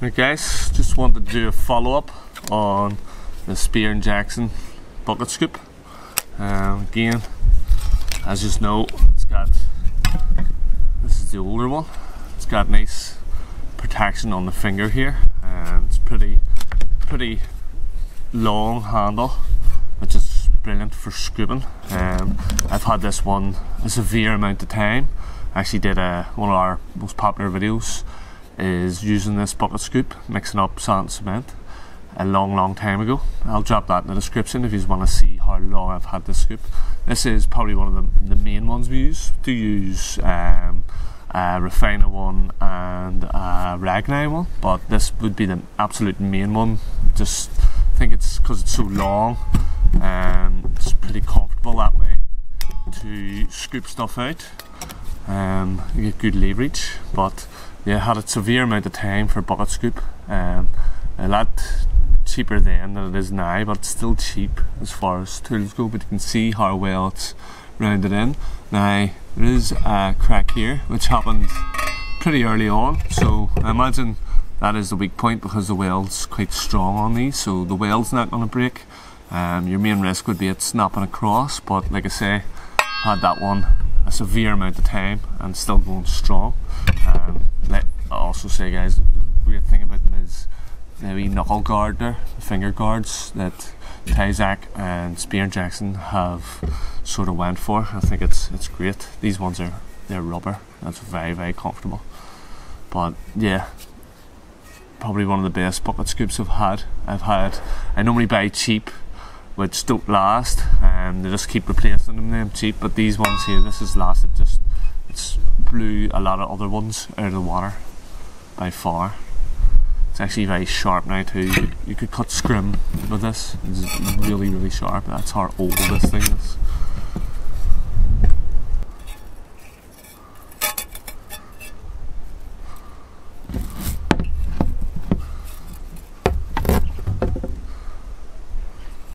Right guys, just wanted to do a follow-up on the Spear and Jackson bucket scoop. Um, again, as you know, it's got, this is the older one, it's got nice protection on the finger here and it's pretty, pretty long handle which is brilliant for scooping. Um, I've had this one a severe amount of time. I actually did a, one of our most popular videos is using this bucket scoop, mixing up sand and cement a long, long time ago. I'll drop that in the description if you want to see how long I've had this scoop. This is probably one of the, the main ones we use. Do use um, a Refina one and a Ragnai one, but this would be the absolute main one. Just think it's because it's so long and it's pretty comfortable that way to scoop stuff out. Um, you get good leverage, but yeah, had a severe amount of time for bucket scoop. Um, a lot cheaper then than it is now, but still cheap as far as tools go. But you can see how well it's rounded in. Now there is a crack here, which happened pretty early on. So I imagine that is the weak point because the weld's quite strong on these, so the weld's not going to break. Um, your main risk would be it snapping across, but like I say, had that one a severe amount of time and still going strong. Um, let I also say, guys, the great thing about them is the wee knuckle guard there, the finger guards that Tyzack and Spear and Jackson have sort of went for. I think it's it's great. These ones are they're rubber. That's very very comfortable. But yeah, probably one of the best bucket scoops I've had. I've had. I normally buy cheap which don't last and they just keep replacing them them cheap but these ones here this has lasted just it's blew a lot of other ones out of the water by far. It's actually very sharp now too. You, you could cut scrim with this it's really really sharp. That's how old this thing is